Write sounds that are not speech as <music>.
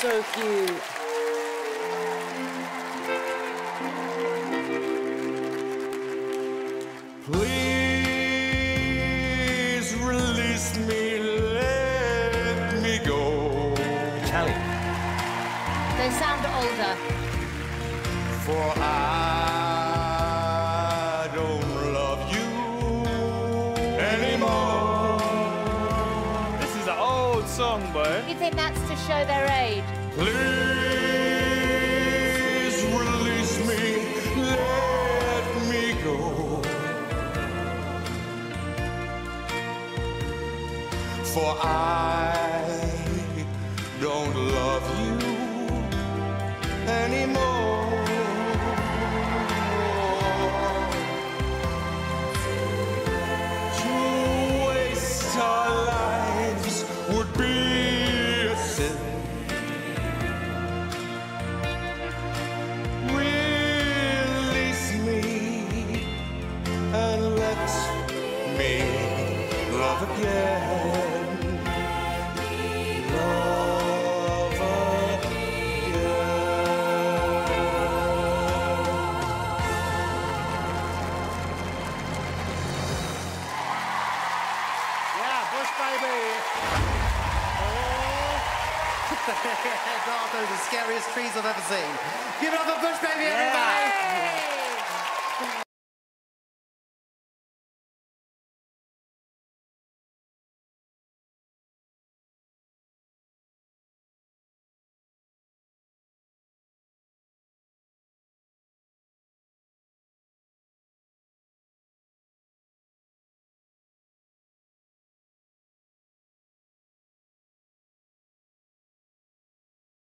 So cute. Please release me, let me go. Charlie. They sound older. For I song, boy. You think that's to show their age? Please release me, let me go. For I don't love you love again. Love again. Yeah, Bush baby. <laughs> Oh. Dark, those are the scariest trees I've ever seen. Give it up for Bush baby, everybody.